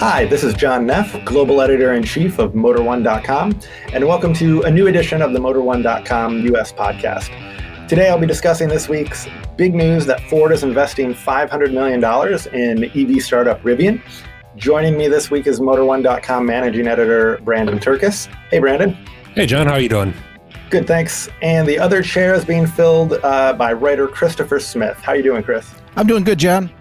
Hi, this is John Neff, Global Editor in Chief of Motor1.com, and welcome to a new edition of the Motor1.com US podcast. Today I'll be discussing this week's big news that Ford is investing $500 million in EV startup Rivian. Joining me this week is Motor1.com Managing Editor Brandon Turkus. Hey, Brandon. Hey, John, how are you doing? Good, thanks. And the other chair is being filled uh, by writer Christopher Smith. How are you doing, Chris? I'm doing good, John.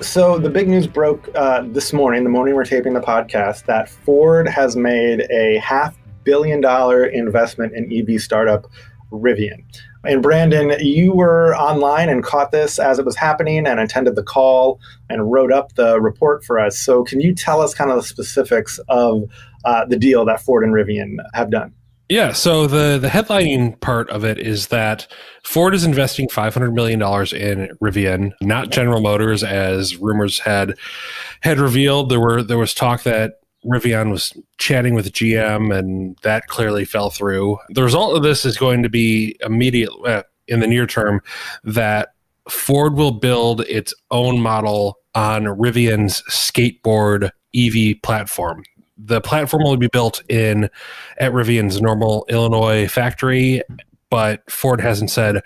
So the big news broke uh, this morning, the morning we're taping the podcast, that Ford has made a half billion dollar investment in EV startup Rivian. And Brandon, you were online and caught this as it was happening and attended the call and wrote up the report for us. So can you tell us kind of the specifics of uh, the deal that Ford and Rivian have done? Yeah, so the the headlining part of it is that Ford is investing 500 million dollars in Rivian, not General Motors as rumors had had revealed. There were there was talk that Rivian was chatting with GM and that clearly fell through. The result of this is going to be immediate uh, in the near term that Ford will build its own model on Rivian's skateboard EV platform the platform will be built in at Rivian's Normal, Illinois factory, but Ford hasn't said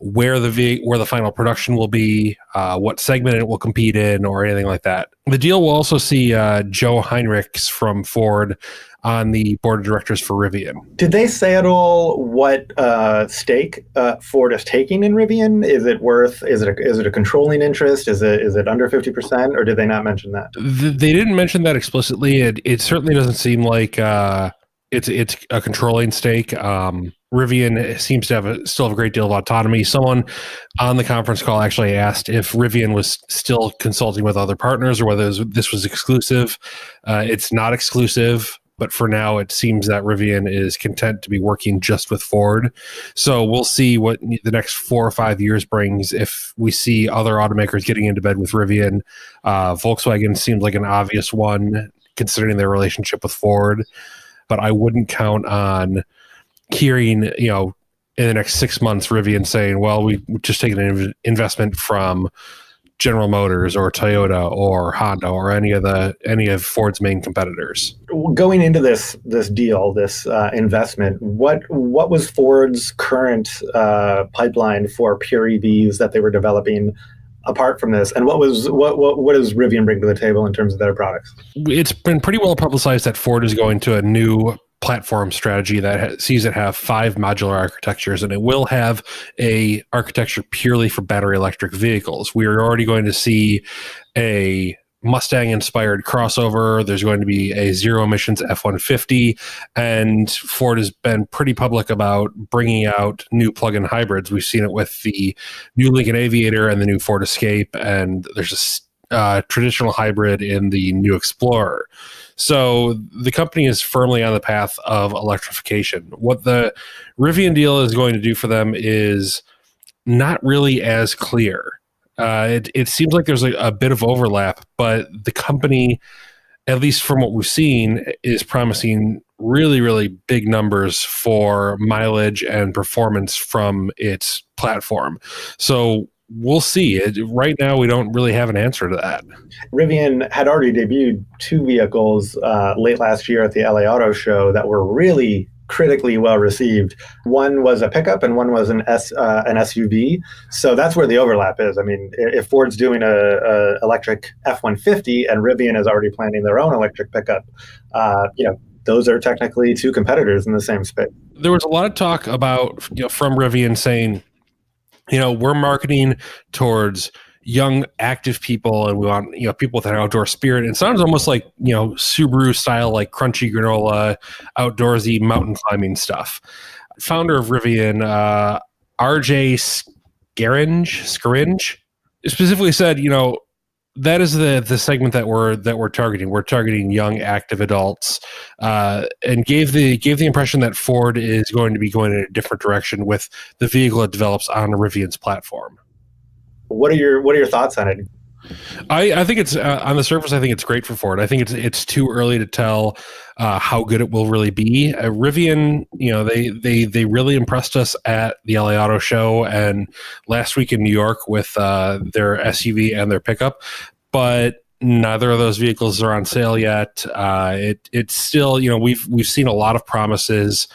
where the v- where the final production will be, uh, what segment it will compete in, or anything like that. The deal will also see uh, Joe Hinrichs from Ford on the board of directors for Rivian. Did they say at all what uh, stake uh, Ford is taking in Rivian? Is it worth? Is it a, is it a controlling interest? Is it is it under fifty percent, or did they not mention that? They didn't mention that explicitly. It it certainly doesn't seem like uh, it's it's a controlling stake. Um, Rivian seems to have a, still have a great deal of autonomy. Someone on the conference call actually asked if Rivian was still consulting with other partners or whether this was exclusive. Uh, it's not exclusive. But for now, it seems that Rivian is content to be working just with Ford. So we'll see what the next four or five years brings if we see other automakers getting into bed with Rivian. Uh, Volkswagen seems like an obvious one considering their relationship with Ford. But I wouldn't count on hearing, you know, in the next six months, Rivian saying, well, we just taken an investment from General Motors or Toyota or Honda or any of the any of Ford's main competitors. Going into this this deal, this uh, investment, what what was Ford's current uh, pipeline for pure EVs that they were developing? Apart from this, and what was what, what what does Rivian bring to the table in terms of their products? It's been pretty well publicized that Ford is going to a new platform strategy that sees it have five modular architectures and it will have a architecture purely for battery electric vehicles we are already going to see a Mustang inspired crossover. There's going to be a zero emissions F 150. And Ford has been pretty public about bringing out new plug in hybrids. We've seen it with the new Lincoln Aviator and the new Ford Escape. And there's a uh, traditional hybrid in the new Explorer. So the company is firmly on the path of electrification. What the Rivian deal is going to do for them is not really as clear. Uh, it, it seems like there's a, a bit of overlap, but the company, at least from what we've seen, is promising really, really big numbers for mileage and performance from its platform. So we'll see. It, right now, we don't really have an answer to that. Rivian had already debuted two vehicles uh, late last year at the LA Auto Show that were really critically well received. One was a pickup and one was an S uh, an SUV. So that's where the overlap is. I mean, if Ford's doing a, a electric F one fifty and Rivian is already planning their own electric pickup, uh, you know. Those are technically two competitors in the same space. There was a lot of talk about you know, from Rivian saying you know, we're marketing towards young active people and we want you know people with an outdoor spirit. It sounds almost like you know subaru style like crunchy granola outdoorsy mountain climbing stuff. Founder of rivian uh, rj scaringe scaringe specifically said you know that is the the segment that we're that we're targeting. We're targeting young active adults, uh, and gave the gave the impression that Ford is going to be going in a different direction with the vehicle it develops on Rivian's platform. What are your What are your thoughts on it? I, I think it's uh, on the surface. I think it's great for Ford. I think it's it's too early to tell uh, how good it will really be. Uh, Rivian, you know, they they they really impressed us at the LA Auto Show and last week in New York with uh, their SUV and their pickup. But neither of those vehicles are on sale yet. Uh, it it's still you know we've we've seen a lot of promises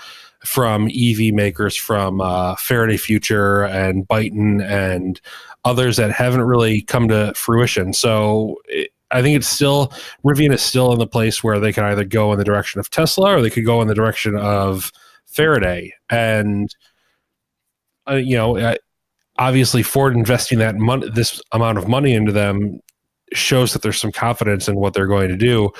from EV makers from uh, Faraday Future and Byton and others that haven't really come to fruition. So it, I think it's still Rivian is still in the place where they can either go in the direction of Tesla or they could go in the direction of Faraday. And uh, you know, uh, obviously Ford investing that money, this amount of money into them shows that there's some confidence in what they're going to do.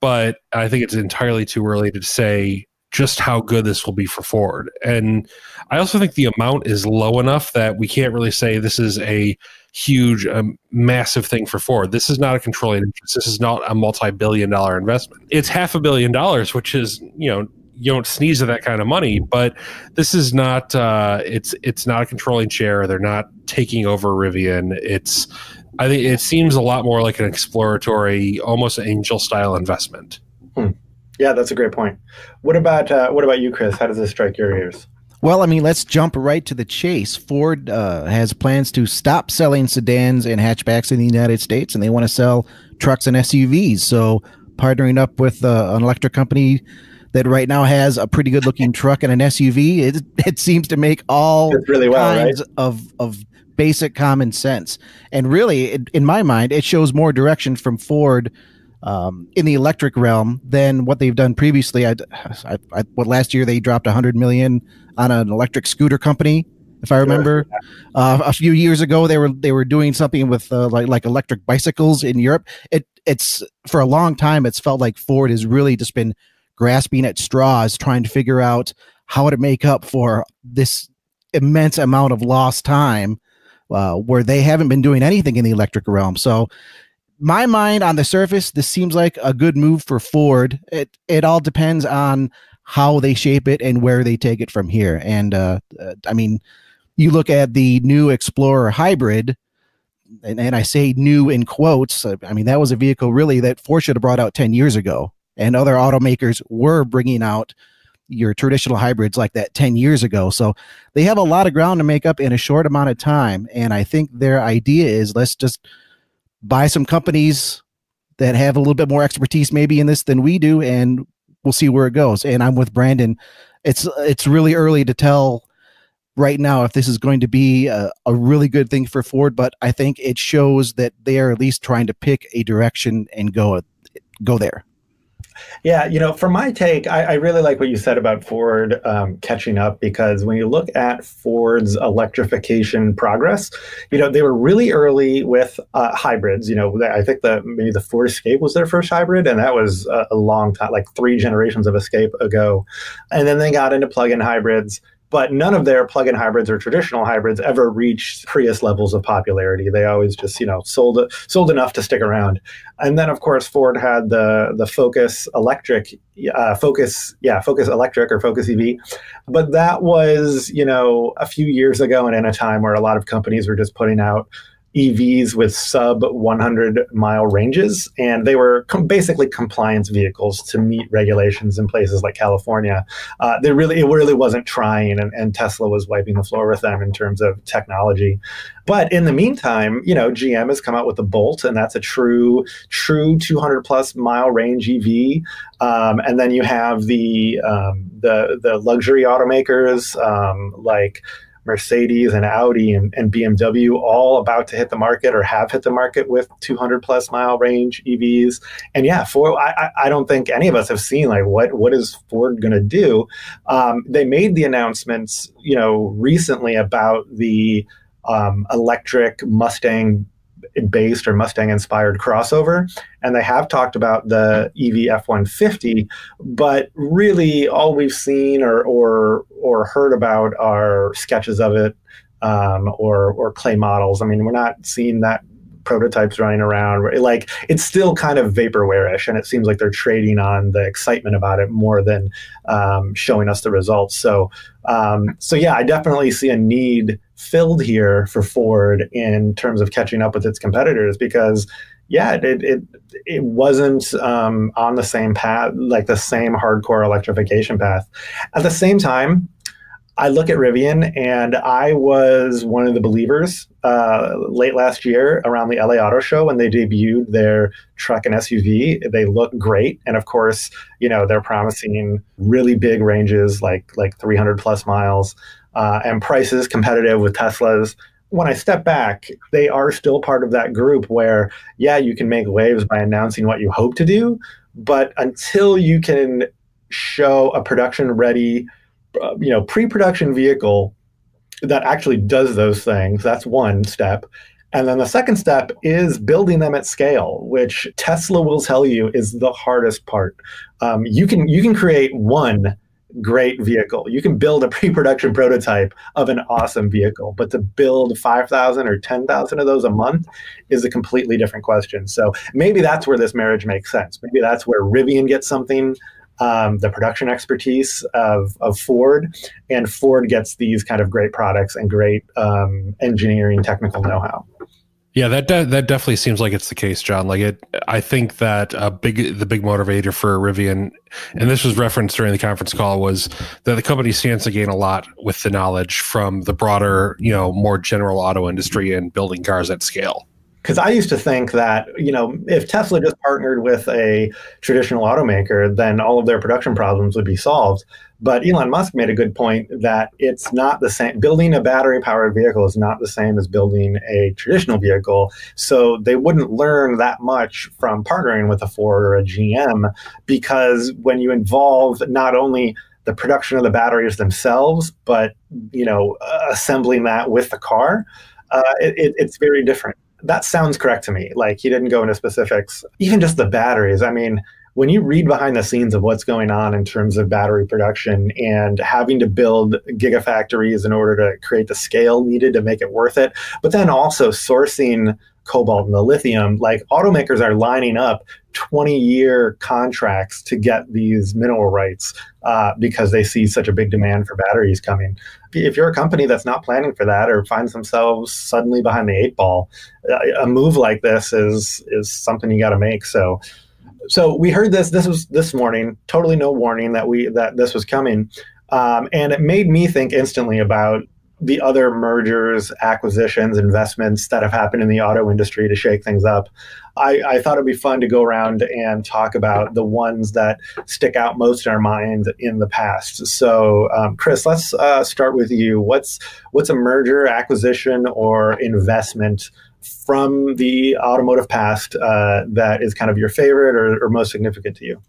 But I think it's entirely too early to say just how good this will be for Ford. And I also think the amount is low enough that we can't really say this is a huge, um, massive thing for Ford. This is not a controlling interest. This is not a multi-billion dollar investment. It's half a billion dollars, which is, you know, you don't sneeze at that kind of money, but this is not uh, it's it's not a controlling share. They're not taking over Rivian. It's I think it seems a lot more like an exploratory, almost angel style investment. Hmm. Yeah, that's a great point. What about uh, what about you, Chris? How does this strike your ears? Well, I mean, let's jump right to the chase. Ford uh, has plans to stop selling sedans and hatchbacks in the United States, and they want to sell trucks and SUVs. So, partnering up with uh, an electric company that right now has a pretty good looking truck and an SUV, it, it seems to make all really well, kinds right? of, of basic common sense. And really, in my mind, it shows more direction from Ford um, in the electric realm than what they've done previously. I, I, I, what last year they dropped 100 million on an electric scooter company, if I remember. Uh, a few years ago, they were they were doing something with uh, like like electric bicycles in Europe. It it's for a long time. It's felt like Ford has really just been grasping at straws, trying to figure out how to make up for this immense amount of lost time uh, where they haven't been doing anything in the electric realm. So my mind on the surface, this seems like a good move for Ford. It it all depends on how they shape it and where they take it from here. And uh, uh, I mean, you look at the new Explorer hybrid, and, and I say new in quotes. Uh, I mean, that was a vehicle really that Ford should have brought out 10 years ago. And other automakers were bringing out your traditional hybrids like that 10 years ago. So they have a lot of ground to make up in a short amount of time. And I think their idea is let's just buy some companies that have a little bit more expertise maybe in this than we do and we'll see where it goes. And i'm with brandon. It's it's really early to tell right now if this is going to be a, a really good thing for ford but i think it shows that they are at least trying to pick a direction and go go there yeah, you know, for my take, I, I really like what you said about Ford um, catching up because when you look at Ford's electrification progress, you know, they were really early with uh, hybrids. You know, I think the maybe the Ford Escape was their first hybrid, and that was a, a long time, like three generations of Escape ago. And then they got into plug-in hybrids but none of their plug-in hybrids or traditional hybrids ever reached Prius levels of popularity. They always just, you know, sold sold enough to stick around. And then, of course, Ford had the the Focus electric, uh, Focus, yeah, Focus electric or Focus EV, but that was, you know, a few years ago and in a time where a lot of companies were just putting out EVs with sub 100 mile ranges, and they were com- basically compliance vehicles to meet regulations in places like California. Uh, they really, it really wasn't trying, and, and, Tesla was wiping the floor with them in terms of technology. But in the meantime, you know, GM has come out with the Bolt, and that's a true, true 200 plus mile range EV. Um, and then you have the um, the the luxury automakers um, like. Mercedes and Audi and, and, BMW all about to hit the market or have hit the market with 200 plus mile range EVs. And yeah, for I, I don't think any of us have seen like what what is Ford going to do. Um, they made the announcements, you know, recently about the um, electric Mustang based or Mustang inspired crossover. And they have talked about the EV F 150, but really all we've seen or, or, or heard about are sketches of it um, or, or clay models. I mean, we're not seeing that prototypes running around. Like it's still kind of vaporware-ish, and it seems like they're trading on the excitement about it more than um, showing us the results. So, um, so yeah, I definitely see a need filled here for Ford in terms of catching up with its competitors because yeah, it it it wasn't um, on the same path, like the same hardcore electrification path. At the same time, I look at Rivian, and I was one of the believers uh, late last year around the LA Auto Show when they debuted their truck and SUV. They look great, and of course, you know they're promising really big ranges, like like 300 plus miles, uh, and prices competitive with Teslas. When I step back, they are still part of that group where, yeah, you can make waves by announcing what you hope to do, but until you can show a production ready uh, you know pre-production vehicle that actually does those things. That's one step. And then the second step is building them at scale which tesla will tell you is the hardest part. Um, you can you can create one great vehicle. You can build a pre-production prototype of an awesome vehicle but to build 5000 or 10000 of those a month is a completely different question. So maybe that's where this marriage makes sense. Maybe that's where rivian gets something um, the production expertise of, of Ford, and Ford gets these kind of great products and great um, engineering technical know how. Yeah, that de- that definitely seems like it's the case, John. Like it, I think that a big the big motivator for Rivian, and this was referenced during the conference call, was that the company stands to gain a lot with the knowledge from the broader, you know, more general auto industry and building cars at scale because I used to think that you know if Tesla just partnered with a traditional automaker, then all of their production problems would be solved. But Elon Musk made a good point that it's not the same. Building a battery powered vehicle is not the same as building a traditional vehicle. So they wouldn't learn that much from partnering with a Ford or a GM because when you involve not only the production of the batteries themselves, but you know assembling that with the car, uh, it, it's very different that sounds correct to me. Like he didn't go into specifics. Even just the batteries. I mean, when you read behind the scenes of what's going on in terms of battery production and having to build gigafactories in order to create the scale needed to make it worth it, but then also sourcing cobalt and the lithium, like automakers are lining up 20 year contracts to get these mineral rights uh, because they see such a big demand for batteries coming. If you're a company that's not planning for that or finds themselves suddenly behind the eight ball, uh, a move like this is is something you got to make. So, so we heard this. This was this morning. Totally no warning that we that this was coming, um, and it made me think instantly about the other mergers, acquisitions, investments that have happened in the auto industry to shake things up. I, I, thought it'd be fun to go around and talk about the ones that stick out most in our mind in the past. So, um, Chris, let's uh, start with you. What's what's a merger, acquisition, or investment from the automotive past uh, that is kind of your favorite or, or most significant to you?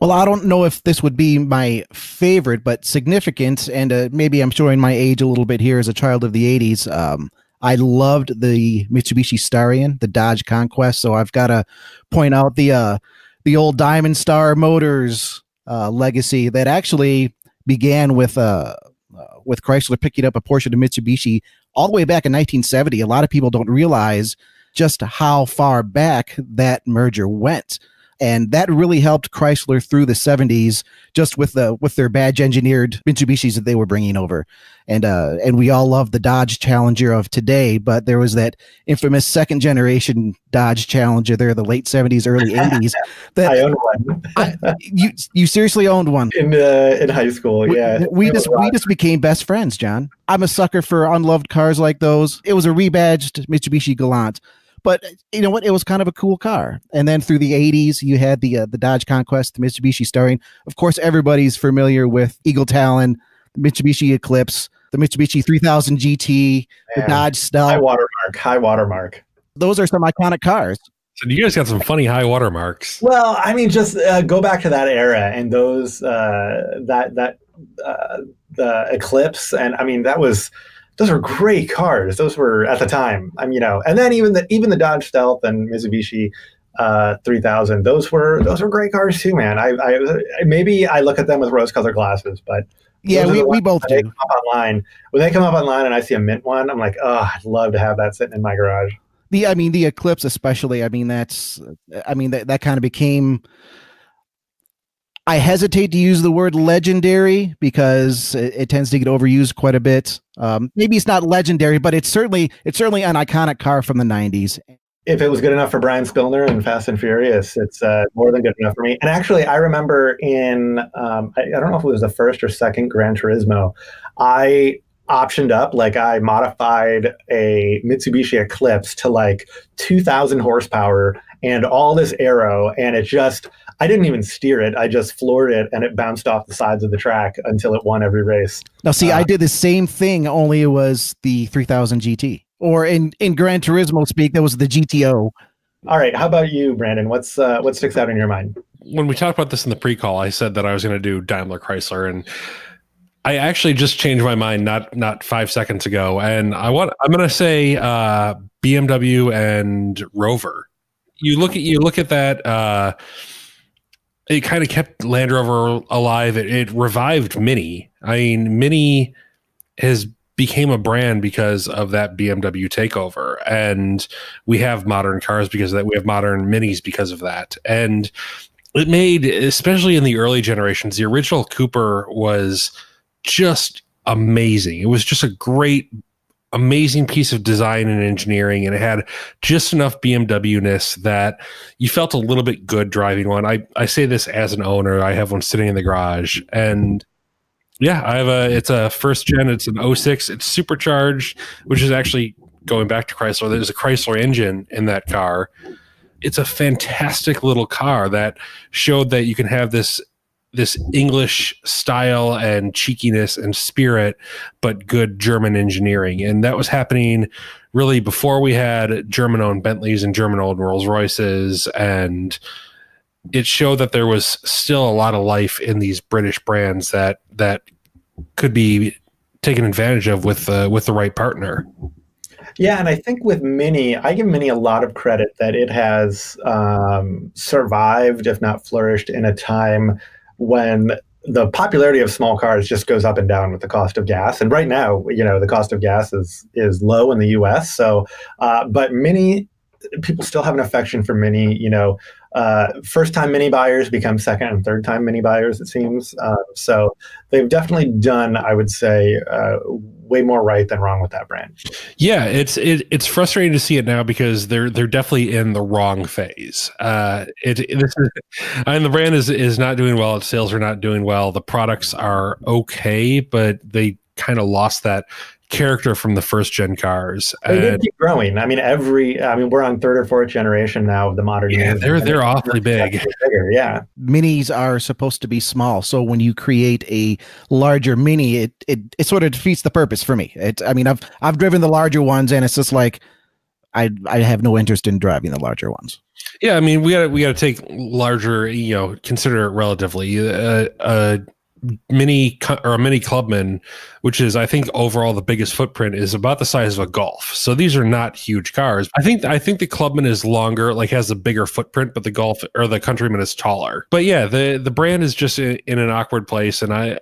Well, I don't know if this would be my favorite, but significant, and uh, maybe I'm showing my age a little bit here as a child of the 80s. Um, I loved the Mitsubishi Starion, the Dodge Conquest. So I've got to point out the uh, the old Diamond Star Motors uh, legacy that actually began with uh, uh, with Chrysler picking up a portion of Mitsubishi all the way back in 1970. A lot of people don't realize just how far back that merger went and that really helped Chrysler through the 70s just with the with their badge engineered Mitsubishis that they were bringing over. And uh and we all love the Dodge Challenger of today, but there was that infamous second generation Dodge Challenger there the late 70s early 80s that I owned one. I, you you seriously owned one in uh, in high school, yeah. We, we just we just became best friends, John. I'm a sucker for unloved cars like those. It was a rebadged Mitsubishi Galant but you know what? It was kind of a cool car. And then through the 80s, you had the uh, the Dodge Conquest, the Mitsubishi Starion. Of course, everybody's familiar with Eagle Talon, the Mitsubishi Eclipse, the Mitsubishi 3000 GT, Man, the Dodge Stealth. High watermark, high watermark. Those are some iconic cars. So you guys got some funny high water marks. Well, I mean, just uh, go back to that era and those uh, that that uh, the Eclipse, and I mean that was those were great cars. Those were at the time. I'm, you know, and then even the even the Dodge Stealth and Mitsubishi uh, 3000. Those were those were great cars too, man. I, I maybe I look at them with rose-colored glasses, but yeah, we, we both do. Come up online when they come up online and I see a mint one. I'm like, oh, I'd love to have that sitting in my garage. The I mean the Eclipse especially. I mean that's I mean that that kind of became I hesitate to use the word legendary because it, it tends to get overused quite a bit. Um, maybe it's not legendary, but it's certainly it's certainly an iconic car from the '90s. if it was good enough for Brian Spilner and Fast and Furious, it's uh, more than good enough for me. And actually, I remember in um, I, I, don't know if it was the first or second Gran Turismo, I optioned up like I modified a Mitsubishi Eclipse to like 2,000 horsepower and all this aero, and it just I didn't even steer it. I just floored it and it bounced off the sides of the track until it won every race. Now, see, uh, I did the same thing, only it was the 3000 GT or in in Gran Turismo speak, that was the GTO. All right, how about you, Brandon? What's uh, what sticks out in your mind? When we talked about this in the pre-call, I said that I was going to do Daimler Chrysler, and I actually just changed my mind not not five seconds ago, and I want I'm going to say uh, BMW and Rover. You look at you look at that. Uh, it kind of kept Land Rover alive. It, it revived Mini. I mean, Mini has became a brand because of that BMW takeover. And we have modern cars because of that. We have modern minis because of that. And it made, especially in the early generations, the original Cooper was just amazing. It was just a great, amazing piece of design and engineering. And it had just enough BMW ness that you felt a little bit good driving one. I, I say this as an owner, I have one sitting in the garage. And yeah, I have a. It's a first gen. It's an 06. It's supercharged, which is actually going back to Chrysler. There's a Chrysler engine in that car. It's a fantastic little car that showed that you can have this this English style and cheekiness and spirit, but good German engineering. And that was happening really before we had German owned Bentleys and German owned Rolls Royces and it showed that there was still a lot of life in these British brands that that could be taken advantage of with uh, with the right partner. Yeah, and I think with Mini, I give Mini a lot of credit that it has um, survived, if not flourished, in a time when the popularity of small cars just goes up and down with the cost of gas. And right now, you know, the cost of gas is is low in the U.S. So, uh, but many people still have an affection for Mini. You know, uh, first time mini buyers become second and third time mini buyers, it seems. Uh, so they've definitely done, I would say, uh, way more right than wrong with that brand. Yeah, it's it, it's frustrating to see it now because they're they're definitely in the wrong phase. Uh, it, this is, and the brand is is not doing well. Its sales are not doing well. The products are okay, but they kind of lost that character from the first gen cars. They did keep growing. I mean, every I mean, we're on third or fourth generation now of the modern. Yeah, they're they're awfully big. Bigger, yeah. Minis are supposed to be small, so when you create a larger mini, it it, it sort of defeats the purpose for me. It, I mean, I've I've driven the larger ones, and it's just like I I have no interest in driving the larger ones. Yeah, I mean, we got we got to take larger, you know, consider it relatively. Uh, uh, mini or a mini clubman which is i think overall the biggest footprint is about the size of a golf. So these are not huge cars. I think i think the clubman is longer like has a bigger footprint but the golf or the countryman is taller. But yeah the the brand is just in, in an awkward place and i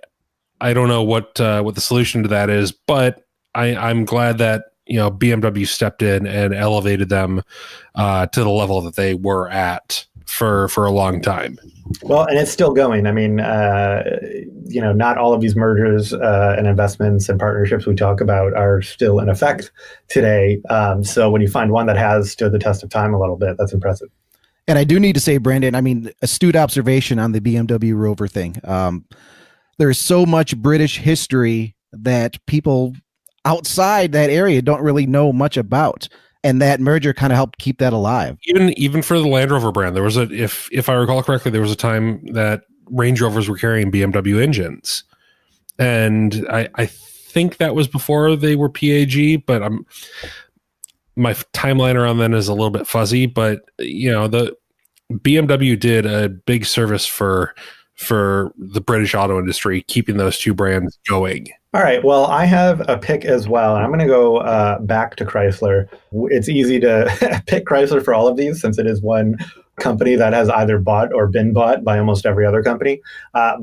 i don't know what uh, what the solution to that is but i i'm glad that you know bmw stepped in and elevated them uh, to the level that they were at for for a long time. Well, and it's still going. I mean, uh, you know, not all of these mergers uh, and investments and partnerships we talk about are still in effect today. Um, so when you find one that has stood the test of time a little bit, that's impressive. And I do need to say, Brandon, I mean, astute observation on the BMW Rover thing. Um, there's so much British history that people outside that area don't really know much about and that merger kind of helped keep that alive. Even even for the Land Rover brand, there was a if if I recall correctly, there was a time that Range Rovers were carrying BMW engines, and I I think that was before they were PAG, but I'm my timeline around then is a little bit fuzzy. But you know the BMW did a big service for for the British auto industry, keeping those two brands going. All right. Well, I have a pick as well. I'm going to go uh, back to Chrysler. It's easy to pick Chrysler for all of these since it is one company that has either bought or been bought by almost every other company. Uh,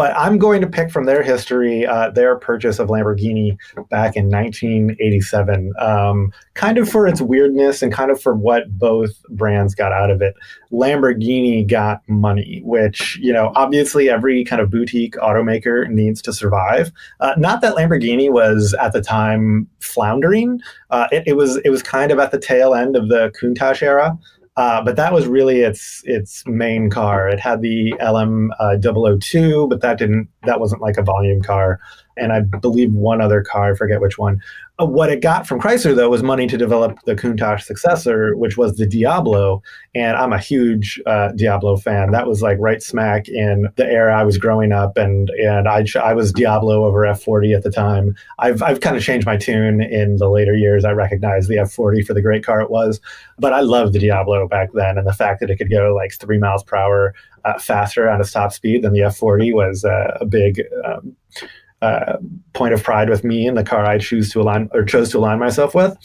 But I'm going to pick from their history uh, their purchase of Lamborghini back in 1987, um, kind of for its weirdness and kind of for what both brands got out of it. Lamborghini got money, which, you know, obviously every kind of boutique automaker needs to survive. Uh, not that Lamborghini was at the time floundering. Uh, it, it was it was kind of at the tail end of the Countach era. Uh, but that was really its its main car. It had the LM uh, 002, but that didn't that wasn't like a volume car. And I believe one other car, I forget which one. Uh, what it got from Chrysler, though, was money to develop the Countach successor, which was the Diablo. And I'm a huge uh, Diablo fan. That was like right smack in the era I was growing up, and and I I was Diablo over F40 at the time. I've I've kind of changed my tune in the later years. I recognize the F40 for the great car it was, but I loved the Diablo back then, and the fact that it could go like three miles per hour uh, faster on a top speed than the F40 was uh, a big. Um, uh, point of pride with me and the car I choose to align or chose to align myself with.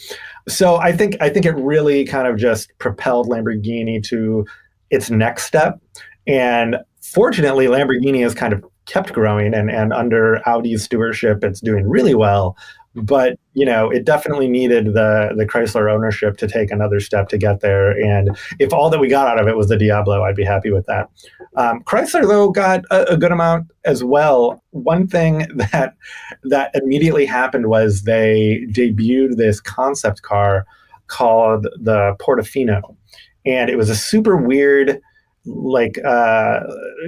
So I think I think it really kind of just propelled Lamborghini to its next step. And fortunately, Lamborghini has kind of kept growing and, and under Audi's stewardship, it's doing really well but you know it definitely needed the the Chrysler ownership to take another step to get there. And if all that we got out of it was the Diablo, I'd be happy with that. Um, Chrysler though got a, a, good amount as well. One thing that that immediately happened was they debuted this concept car called the Portofino, and it was a super weird like uh,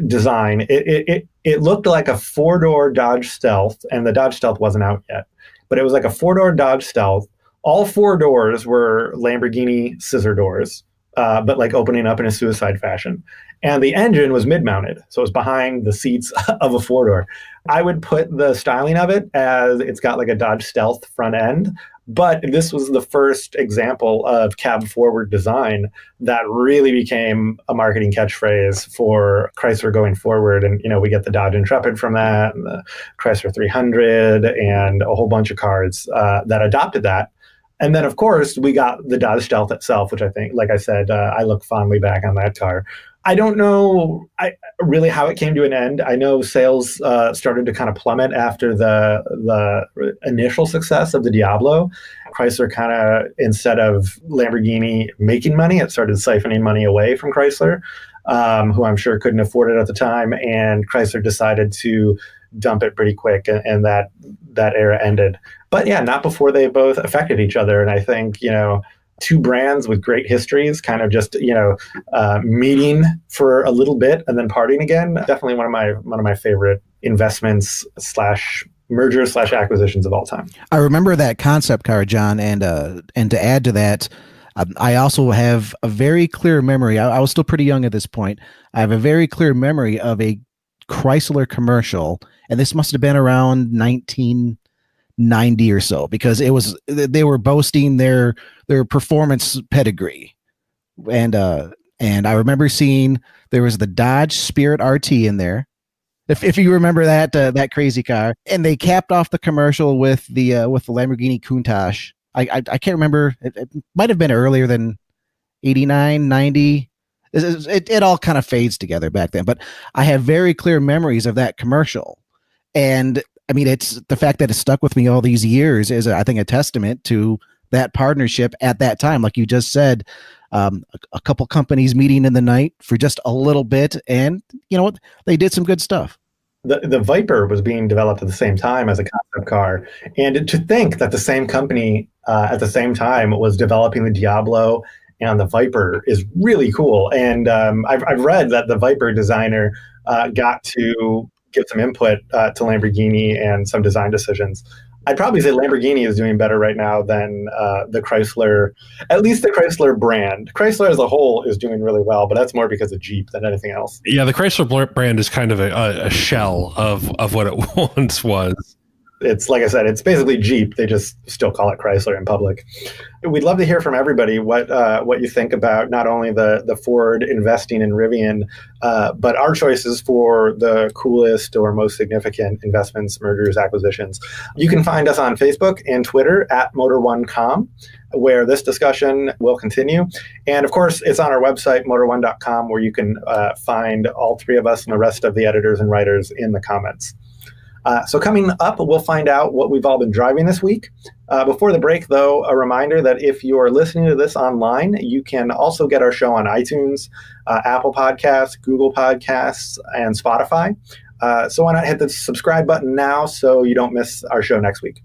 design. It, it, it it looked like a four door Dodge Stealth, and the Dodge Stealth wasn't out yet but it was like a four door Dodge Stealth. All four doors were Lamborghini scissor doors, uh, but like opening up in a suicide fashion. And the engine was mid mounted, so it was behind the seats of a four door. I would put the styling of it as it's got like a Dodge Stealth front end, but this was the first example of cab forward design that really became a marketing catchphrase for Chrysler going forward. And, you know, we get the Dodge Intrepid from that, and the Chrysler 300, and a whole bunch of cars uh, that adopted that. And then, of course, we got the Dodge Stealth itself, which I think, like I said, uh, I look fondly back on that car. I don't know I, really how it came to an end. I know sales uh, started to kind of plummet after the the initial success of the Diablo. Chrysler kind of instead of Lamborghini making money, it started siphoning money away from Chrysler, um, who I'm sure couldn't afford it at the time, and Chrysler decided to dump it pretty quick, and, and that that era ended. But yeah, not before they both affected each other, and I think you know two brands with great histories kind of just you know uh, meeting for a little bit and then parting again definitely one of my one of my favorite investments slash mergers slash acquisitions of all time i remember that concept car john and uh and to add to that um, I also have a very clear memory. I, I was still pretty young at this point. I have a very clear memory of a Chrysler commercial, and this must have been around 19, 90 or so because it was they were boasting their their performance pedigree. And uh and i remember seeing there was the dodge spirit rt in there. If, if you remember that uh, that crazy car. And they capped off the commercial with the uh, with the lamborghini countach. I i, I can't remember. It, it might have been earlier than 89 90 it, it, it all kind of fades together back then. But i have very clear memories of that commercial. And I mean, it's the fact that it stuck with me all these years is, I think, a testament to that partnership at that time. Like you just said, um, a, a, couple companies meeting in the night for just a little bit, and you know what? They did some good stuff. The, the Viper was being developed at the same time as a concept car, and to think that the same company uh, at the same time was developing the Diablo and the Viper is really cool. And um, I've, I've read that the Viper designer uh, got to give some input uh, to Lamborghini and some design decisions. I'd probably say Lamborghini is doing better right now than uh, the Chrysler, at least the Chrysler brand. Chrysler as a whole is doing really well, but that's more because of Jeep than anything else. Yeah, the Chrysler brand is kind of a, a shell of, of what it once was it's like I said, it's basically Jeep. They just still call it Chrysler in public. We'd love to hear from everybody what uh, what you think about not only the the Ford investing in Rivian, uh, but our choices for the coolest or most significant investments, mergers, acquisitions. You can find us on Facebook and Twitter at Motor1Com. where this discussion will continue. And of course, it's on our website, motor1.com, where you can uh, find all three of us and the rest of the editors and writers in the comments. Uh, so, coming up, we'll find out what we've all been driving this week. Uh, before the break, though, a reminder that if you're listening to this online, you can also get our show on iTunes, uh, Apple Podcasts, Google Podcasts, and Spotify. Uh, so, why not hit the subscribe button now so you don't miss our show next week?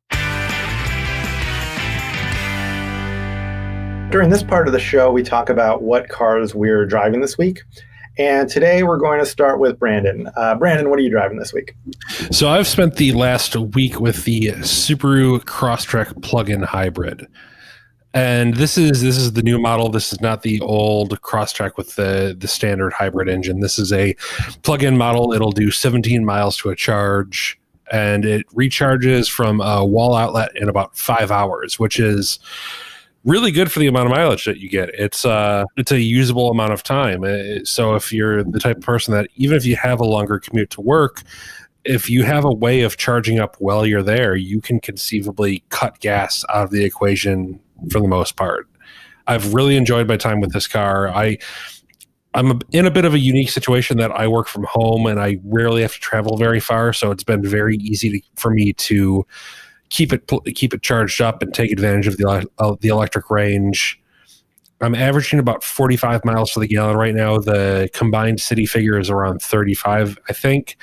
During this part of the show, we talk about what cars we're driving this week. And today we're going to start with Brandon. Uh, Brandon, what are you driving this week? So I've spent the last week with the Subaru Crosstrek plug-in hybrid. And this is this is the new model. This is not the old Crosstrek with the the standard hybrid engine. This is a plug-in model. It'll do 17 miles to a charge and it recharges from a wall outlet in about 5 hours, which is really good for the amount of mileage that you get. It's uh it's a usable amount of time. So if you're the type of person that even if you have a longer commute to work, if you have a way of charging up while you're there, you can conceivably cut gas out of the equation for the most part. I've really enjoyed my time with this car. I I'm in a bit of a unique situation that I work from home and I rarely have to travel very far, so it's been very easy to, for me to keep it keep it charged up and take advantage of the the electric range. I'm averaging about 45 miles to the gallon right now. The combined city figure is around 35, I think.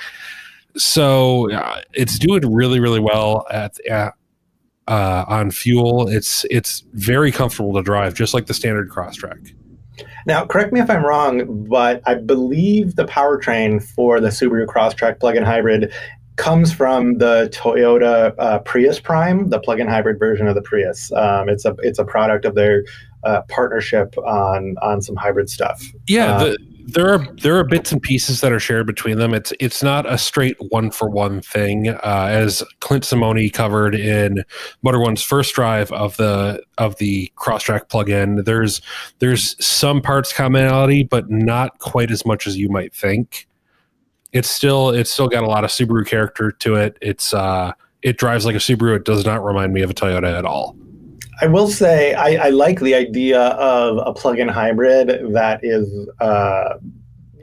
So uh, it's doing really, really well at, at uh, on fuel. It's it's very comfortable to drive, just like the standard Crosstrek. Now, correct me if I'm wrong, but I believe the powertrain for the Subaru Crosstrek plug-in hybrid comes from the Toyota uh, Prius Prime, the plug-in hybrid version of the Prius. Um, it's a it's a product of their uh, partnership on on some hybrid stuff. Yeah, uh, the, there are there are bits and pieces that are shared between them. It's it's not a straight one for one thing, uh, as Clint Simone covered in Motor1's first drive of the of the Crosstrek plug-in. There's there's some parts commonality, but not quite as much as you might think it's still it's still got a lot of Subaru character to it. It's uh it drives like a Subaru. It does not remind me of a Toyota at all. I will say I, I like the idea of a plug-in hybrid that is uh,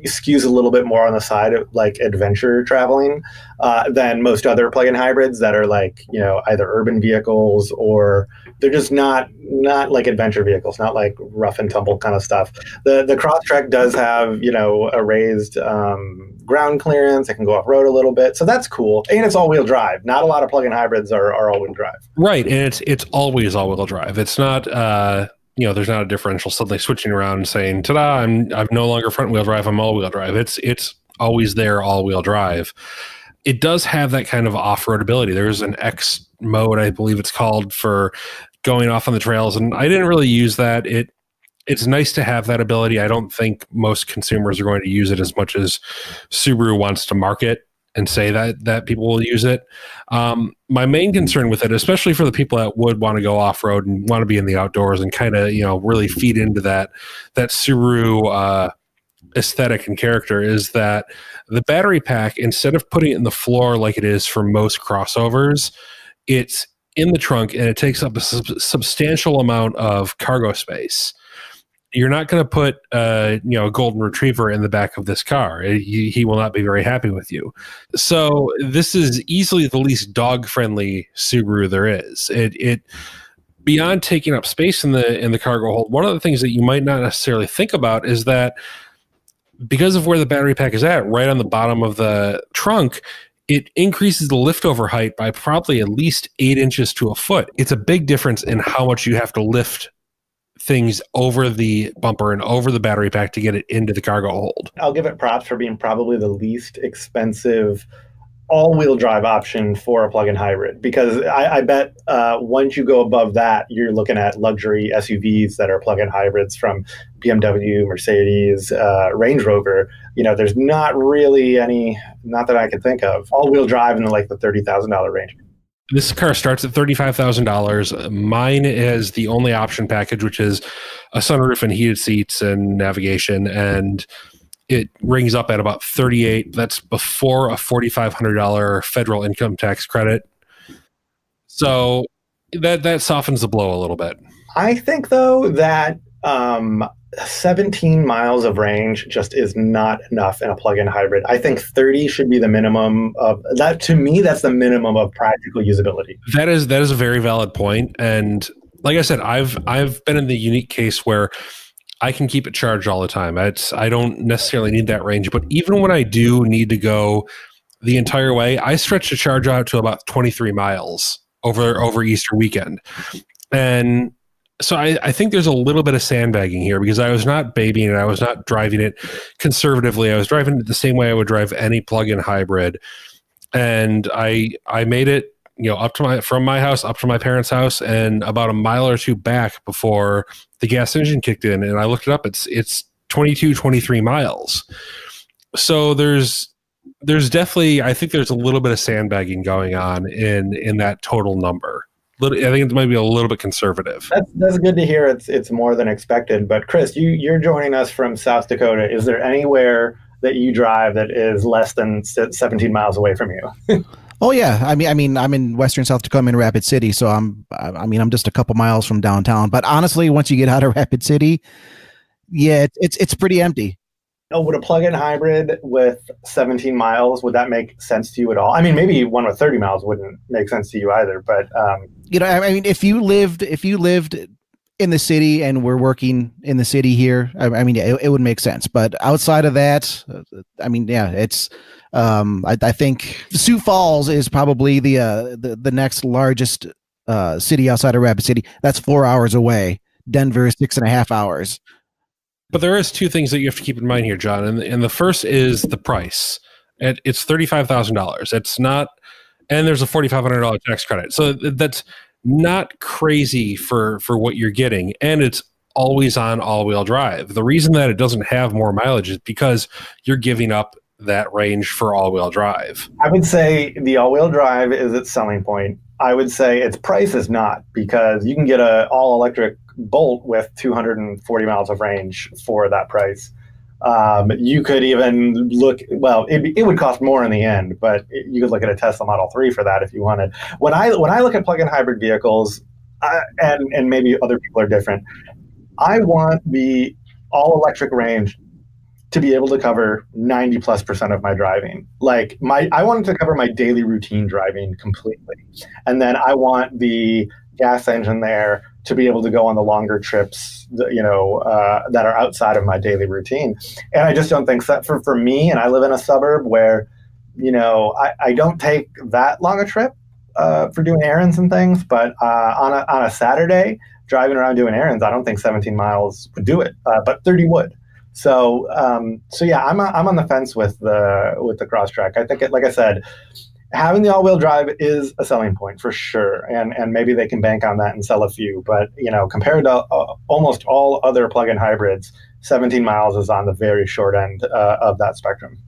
skews a little bit more on the side of like adventure traveling uh, than most other plug-in hybrids that are like you know either urban vehicles or they're just not not like adventure vehicles, not like rough and tumble kind of stuff. The the Crosstrek does have you know a raised um, ground clearance. It can go off road a little bit, so that's cool. And it's all wheel drive. Not a lot of plug-in hybrids are, are all wheel drive. Right, and it's it's always all wheel drive. It's not. Uh, you know, there's not a differential suddenly switching around and saying, "Ta-da! I'm I'm no longer front wheel drive. I'm all wheel drive." It's it's always there, all wheel drive. It does have that kind of off road ability. There's an X mode, I believe it's called, for going off on the trails, and I didn't really use that. It it's nice to have that ability. I don't think most consumers are going to use it as much as Subaru wants to market and say that that people will use it. Um, my main concern with it, especially for the people that would want to go off road and want to be in the outdoors and kind of you know really feed into that that Subaru uh, aesthetic and character, is that the battery pack instead of putting it in the floor like it is for most crossovers, it's in the trunk and it takes up a sub- substantial amount of cargo space. You're not going to put uh, you know a golden retriever in the back of this car. he, he will not be very happy with you. So this is easily the least dog friendly Subaru there is. It it beyond taking up space in the in the cargo hold. One of the things that you might not necessarily think about is that because of where the battery pack is at, right on the bottom of the trunk, it increases the liftover height by probably at least eight inches to a foot. It's a big difference in how much you have to lift things over the bumper and over the battery pack to get it into the cargo hold. I'll give it props for being probably the least expensive all-wheel drive option for a plug-in hybrid because I, I bet uh, once you go above that, you're looking at luxury SUVs that are plug-in hybrids from BMW, Mercedes, uh, Range Rover. You know, there's not really any, not that I can think of, all-wheel drive in the, like the thirty thousand dollar range. This car starts at thirty-five thousand dollars. Mine is the only option package, which is a sunroof and heated seats and navigation and it rings up at about 38 that's before a $4500 federal income tax credit. So that that softens the blow a little bit. I think though that um, 17 miles of range just is not enough in a plug-in hybrid. I think 30 should be the minimum of that. To me, that's the minimum of practical usability. That is that is a very valid point, and like I said, I've I've been in the unique case where I can keep it charged all the time. It's I don't necessarily need that range, but even when I do need to go the entire way, I stretch the charge out to about 23 miles over over Easter weekend. And so I, I, think there's a little bit of sandbagging here because I was not babying it. I was not driving it conservatively. I was driving it the same way I would drive any plug-in hybrid. And I I made it, you know, up to my from my house up to my parents' house and about a mile or two back before the gas engine kicked in. And I looked it up. It's it's 22, 23 miles. So there's there's definitely I think there's a little bit of sandbagging going on in in that total number. I think it might be a little bit conservative. That's, that's good to hear. It's it's more than expected. But Chris, you you're joining us from South Dakota. Is there anywhere that you drive that is less than 17 miles away from you? oh yeah, I mean I mean I'm in Western South Dakota. I'm in Rapid City, so I'm I mean I'm just a couple miles from downtown. But honestly, once you get out of Rapid City, yeah, it's it's, it's pretty empty. Oh, would a plug-in hybrid with 17 miles would that make sense to you at all? I mean, maybe one with 30 miles wouldn't make sense to you either. But um, you know, I mean, if you lived if you lived in the city and we're working in the city here, I, I mean, yeah, it, it, would make sense. But outside of that, uh, I mean, yeah, it's. Um, I, I think Sioux Falls is probably the uh, the the next largest uh, city outside of Rapid City. That's four hours away. Denver is six and a half hours. But there is two things that you have to keep in mind here, John, and and the first is the price. It, it's thirty five thousand dollars. It's not, and there's a forty five hundred dollar tax credit. So that's not crazy for for what you're getting, and it's always on all wheel drive. The reason that it doesn't have more mileage is because you're giving up that range for all wheel drive. I would say the all wheel drive is its selling point. I would say its price is not because you can get a all electric Bolt with 240 miles of range for that price. Um, you could even look, well, it, it would cost more in the end, but you could look at a Tesla Model 3 for that if you wanted. When I, when I look at plug in hybrid vehicles, I, and, and maybe other people are different, I want the all electric range to be able to cover 90 plus percent of my driving. Like my I wanted to cover my daily routine driving completely. And then I want the gas engine there to be able to go on the longer trips, you know, uh, that are outside of my daily routine. And I just don't think that for, for me, and I live in a suburb where, you know, I, I don't take that long a trip uh, for doing errands and things, but uh, on, a, on a Saturday, driving around doing errands, I don't think 17 miles would do it, uh, but 30 would. So, um, so yeah, I'm, a, I'm on the fence with the with the Crosstrek. I think, it, like I said, having the all-wheel drive is a selling point for sure and and maybe they can bank on that and sell a few but you know compared to uh, almost all other plug-in hybrids 17 miles is on the very short end uh, of that spectrum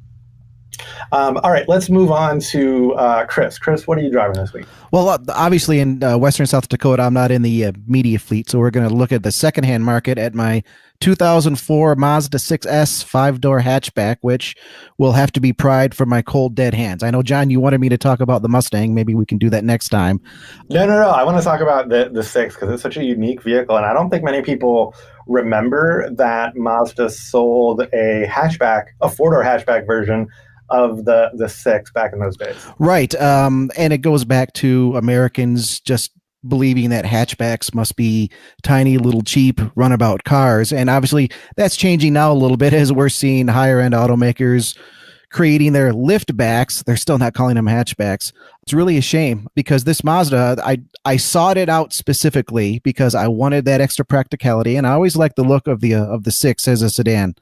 um, all right, let's move on to uh, Chris. Chris, what are you driving this week? Well, uh, obviously in uh, Western South Dakota, I'm not in the uh, media fleet, so we're going to look at the secondhand market at my 2004 Mazda 6S five door hatchback, which will have to be pried from my cold dead hands. I know, John, you wanted me to talk about the Mustang. Maybe we can do that next time. No, no, no. I want to talk about the the six because it's such a unique vehicle, and I don't think many people remember that Mazda sold a hatchback, a four door hatchback version of the the six back in those days. Right, um, and it goes back to Americans just believing that hatchbacks must be tiny, little, cheap runabout cars, and obviously that's changing now a little bit as we're seeing higher end automakers creating their liftbacks. They're still not calling them hatchbacks. It's really a shame because this Mazda, I I sought it out specifically because I wanted that extra practicality, and I always like the look of the uh, of the six as a sedan.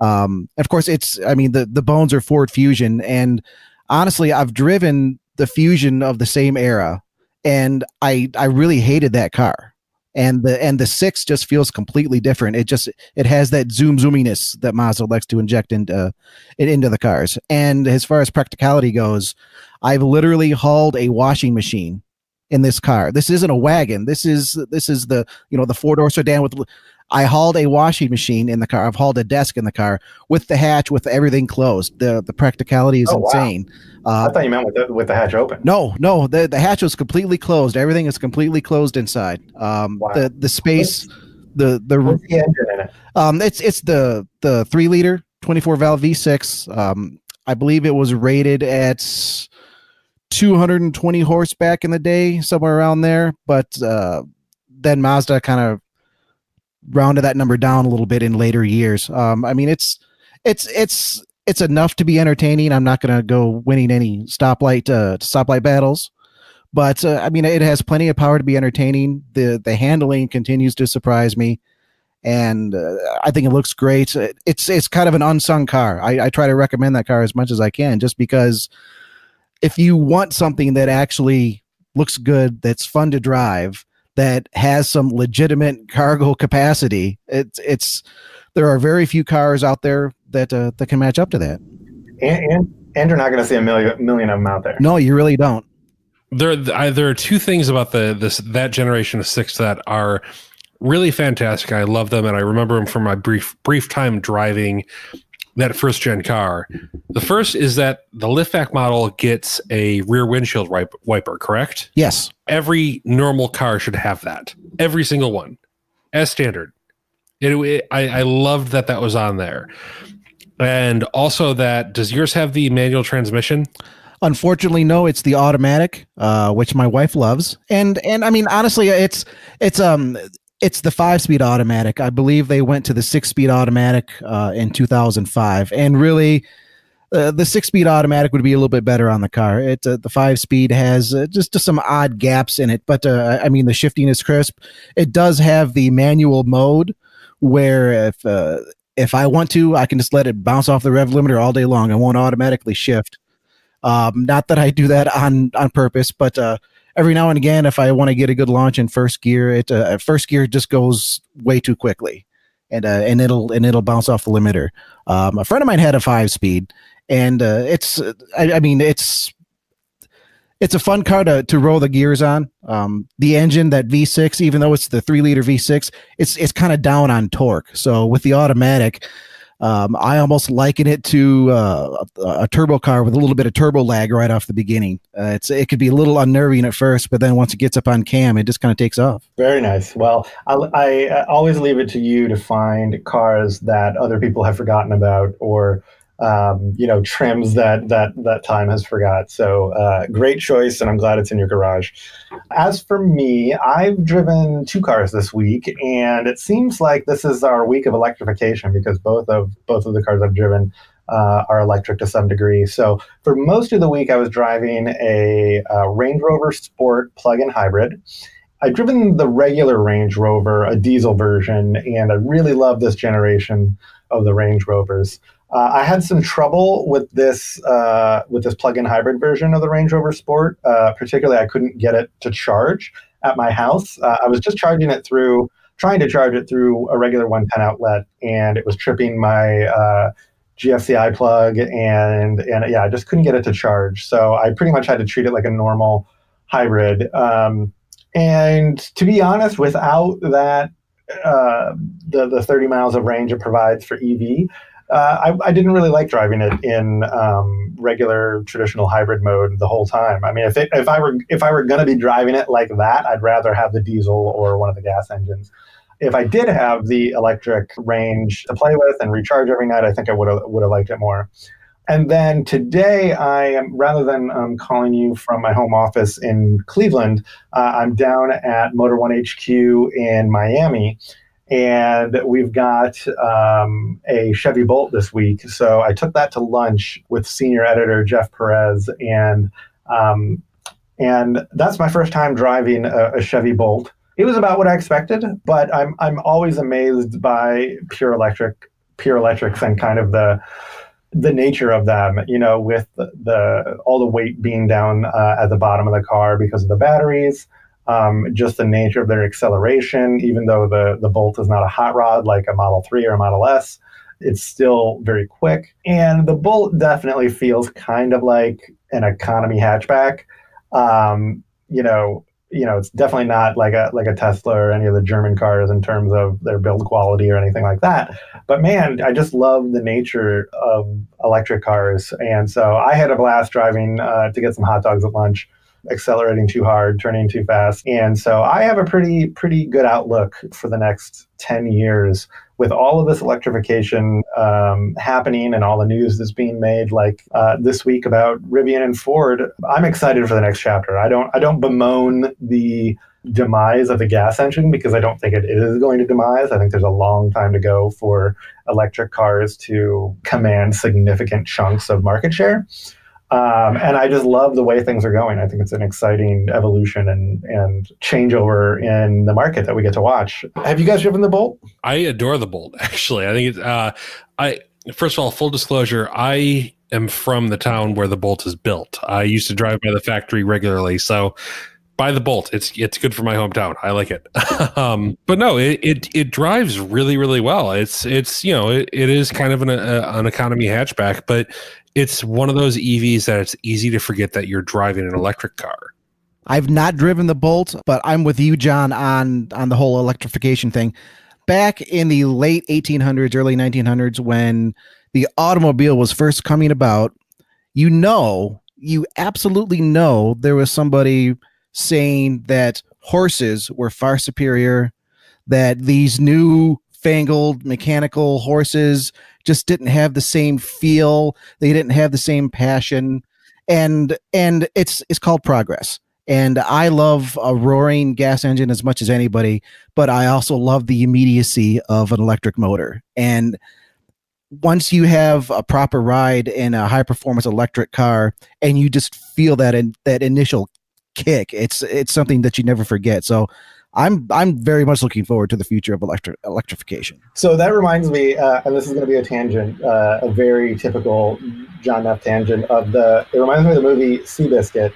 Um, of course, it's I mean the the bones are Ford Fusion, and honestly, I've driven the Fusion of the same era, and I I really hated that car. And the and the six just feels completely different. It just it has that zoom zoominess that Mazda likes to inject into it into the cars. And as far as practicality goes, I've literally hauled a washing machine in this car. This isn't a wagon. This is this is the you know the four door sedan with. I hauled a washing machine in the car. I've hauled a desk in the car with the hatch with everything closed. The the practicality is Oh, wow. insane. I Uh, thought you meant with the, with the hatch open. no, no, the the hatch was completely closed. Everything is completely closed inside. Um, Wow. the the space, the the What's the engine in it? um, it's it's the the three liter, twenty four valve V six. Um, I believe it was rated at two hundred and twenty horse back in the day, somewhere around there. But uh, then Mazda kind of rounded that number down a little bit in later years. Um, I mean, it's it's it's it's enough to be entertaining. I'm not going to go winning any stoplight uh, stoplight battles. But uh, I mean, it has plenty of power to be entertaining. the The handling continues to surprise me and uh, I think it looks great. It's it's kind of an unsung car. I, I try to recommend that car as much as I can, just because if you want something that actually looks good, that's fun to drive, that has some legitimate cargo capacity, it's it's there are very few cars out there that uh, that can match up to that. And, and, and you're not going to see a million, million of them out there. No, you really don't. there I, there are two things about the this that generation of six that are really fantastic. I love them, and I remember them from my brief brief time driving that first gen car. The first is that the liftback model gets a rear windshield wipe, wiper. Correct. Yes, Every normal car should have that. Every single one, as standard. It, it- I, I loved that that was on there, and also that does yours have the manual transmission? Unfortunately, no. It's the automatic, uh, which my wife loves, and and I mean honestly, it's it's um it's the five speed automatic. I believe they went to the six speed automatic uh, in 2005, and really. Uh, the six speed automatic would be a little bit better on the car. It uh, the five speed has uh, just just some odd gaps in it, but uh, I mean the shifting is crisp. It does have the manual mode where if uh, if I want to, I can just let it bounce off the rev limiter all day long. I won't automatically shift. Um, not that I do that on on purpose, but uh, every now and again, if I want to get a good launch in first gear, it uh, first gear just goes way too quickly, and uh, and it'll and it'll bounce off the limiter. Um, a friend of mine had a five speed, and uh, it's uh, I, I mean it's it's a fun car to, to roll the gears on. Um, the engine, that V6, even though it's the three liter V6, it's it's kind of down on torque. So with the automatic, um, I almost liken it to uh, a, turbo car with a little bit of turbo lag right off the beginning. Uh, it's it could be a little unnerving at first, but then once it gets up on cam, it just kind of takes off. Very nice. Well, I, I always leave it to you to find cars that other people have forgotten about or um, you know trims that that that time has forgot. So uh, great choice, and I'm glad it's in your garage. As for me, I've driven two cars this week, and it seems like this is our week of electrification because both of both of the cars I've driven uh, are electric to some degree. So for most of the week, I was driving a, uh Range Rover Sport plug-in hybrid. I've driven the regular Range Rover, a diesel version, and I really love this generation of the Range Rovers. Uh, I had some trouble with this uh, with this plug-in hybrid version of the Range Rover Sport. Uh, particularly, I couldn't get it to charge at my house. Uh, I was just charging it through, trying to charge it through a regular 110 outlet, and it was tripping my uh, GFCI plug, and and yeah, I just couldn't get it to charge. So I pretty much had to treat it like a normal hybrid. Um, and to be honest, without that, uh, the the 30 miles of range it provides for EV, uh, I, I didn't really like driving it in um, regular traditional hybrid mode the whole time. I mean, if it, if I were if I were going to be driving it like that, I'd rather have the diesel or one of the gas engines. If I did have the electric range to play with and recharge every night, I think I would have would have liked it more. And then today, I am rather than um, calling you from my home office in Cleveland, uh, I'm down at Motor1 HQ in Miami, and we've got um, a Chevy Bolt this week. So I took that to lunch with senior editor Jeff Perez, and um, and that's my first time driving a, a Chevy Bolt. It was about what I expected, but I'm I'm always amazed by pure electric, pure electrics, and kind of the the nature of them, you know, with the, the all the weight being down uh, at the bottom of the car because of the batteries, um, just the nature of their acceleration. Even though the the Bolt is not a hot rod like a Model Three or a Model S, it's still very quick. And the Bolt definitely feels kind of like an economy hatchback. Um, you know, you know, it's definitely not like a like a Tesla or any of the German cars in terms of their build quality or anything like that. But man, I just love the nature of electric cars, and so I had a blast driving uh, to get some hot dogs at lunch accelerating too hard, turning too fast. And so I have a pretty pretty good outlook for the next 10 years with all of this electrification um, happening and all the news that's being made like uh, this week about Rivian and Ford. I'm excited for the next chapter. I don't I don't bemoan the demise of the gas engine because I don't think it is going to demise. I think there's a long time to go for electric cars to command significant chunks of market share. Um, and I just love the way things are going. I think it's an exciting evolution and, and changeover in the market that we get to watch. Have you guys driven the Bolt? I adore the Bolt. Actually, I think it's. Uh, I first of all, full disclosure, I am from the town where the Bolt is built. I used to drive by the factory regularly, so buy the Bolt. It's it's good for my hometown. I like it. um, but no, it, it it drives really really well. It's it's you know it, it is kind of an a, an economy hatchback, but it's one of those EVs that it's easy to forget that you're driving an electric car. I've not driven the Bolt, but I'm with you, John, on on the whole electrification thing. Back in the late 1800s, early 1900s, when the automobile was first coming about, you know, you absolutely know there was somebody saying that horses were far superior, that these new fangled mechanical horses just didn't have the same feel they didn't have the same passion and and it's it's called progress. And i love a roaring gas engine as much as anybody but i also love the immediacy of an electric motor. And once you have a proper ride in a high performance electric car and you just feel that in, that initial kick it's it's something that you never forget so I'm I'm very much looking forward to the future of electric electrification. So that reminds me, uh, and this is going to be a tangent, uh, a very typical John Neff tangent of the. It reminds me of the movie Seabiscuit,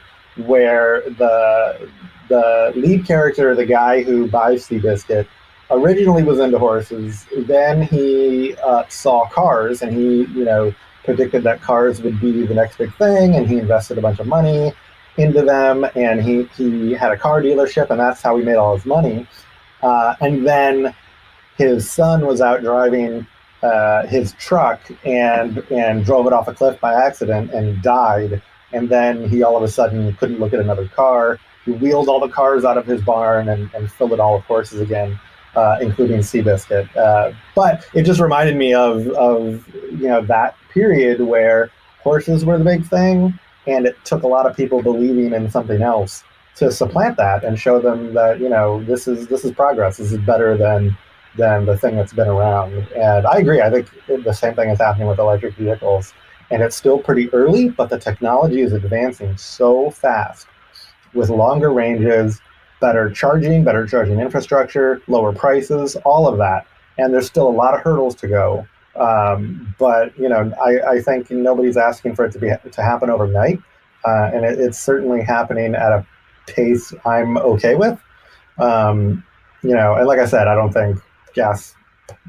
where the the lead character, the guy who buys Seabiscuit, originally was into horses. Then he uh, saw cars, and he you know predicted that cars would be the next big thing, and he invested a bunch of money into them, and he he had a car dealership, and that's how he made all his money. Uh, and then his son was out driving uh, his truck and and drove it off a cliff by accident and died. And then he all of a sudden couldn't look at another car. He wheeled all the cars out of his barn and, and filled it all with horses again, uh, including Seabiscuit. Uh, but it just reminded me of of you know that period where horses were the big thing and it took a lot of people believing in something else to supplant that and show them that you know this is this is progress. This is better than than the thing that's been around. And i agree. I think the same thing is happening with electric vehicles. And it's still pretty early but the technology is advancing so fast with longer ranges better charging better charging infrastructure lower prices all of that. And there's still a lot of hurdles to go um, but you know, I, I, think nobody's asking for it to be to happen overnight, uh, and it, it's certainly happening at a pace I'm okay with. Um, you know, and like I said, I don't think gas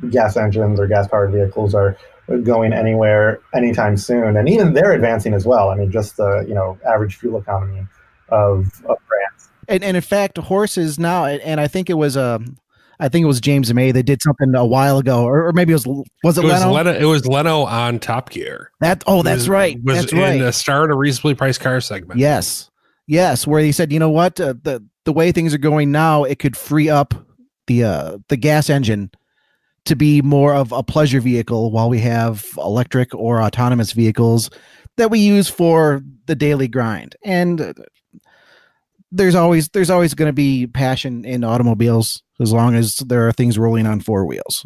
gas engines or gas powered vehicles are going anywhere anytime soon, and even they're advancing as well. I mean, just the you know average fuel economy of, of France. And, and in fact, horses now, and I think it was a um, I think it was James May. They did something a while ago, or, or maybe it was was it, it Leno? Was Leno? It was Leno on Top Gear. That oh, that's was, right. Was that's in right. a star in a reasonably priced car segment. Yes, yes, where he said, you know what, uh, the the way things are going now, it could free up the uh, the gas engine to be more of a pleasure vehicle, while we have electric or autonomous vehicles that we use for the daily grind. And uh, there's always there's always going to be passion in automobiles as long as there are things rolling on four wheels.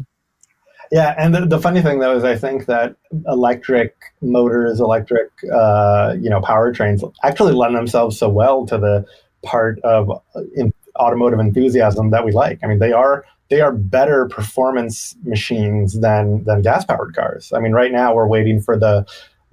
Yeah, and the, the funny thing though is I think that electric motors, electric uh, you know powertrains actually lend themselves so well to the part of in automotive enthusiasm that we like. I mean, they are they are better performance machines than than gas powered cars. I mean, right now we're waiting for the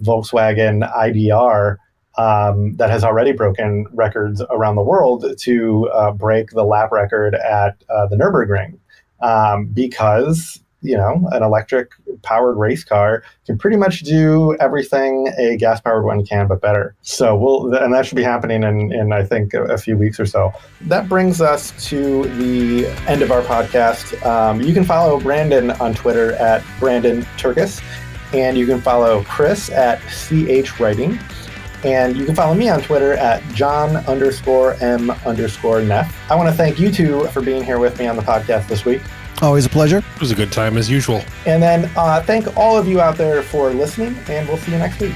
Volkswagen IDR um, that has already broken records around the world to uh, break the lap record at uh, the Nürburgring um, because you know, an electric powered race car can pretty much do everything a gas powered one can, but better. So we'll, and that should be happening in, in I think, a, a few weeks or so. That brings us to the end of our podcast. Um, you can follow Brandon on Twitter at Brandon Turkus, and you can follow Chris at CH Writing. And you can follow me on Twitter at John underscore M underscore Neff. I want to thank you two for being here with me on the podcast this week. Always a pleasure. It was a good time as usual. And then uh, thank all of you out there for listening, and we'll see you next week.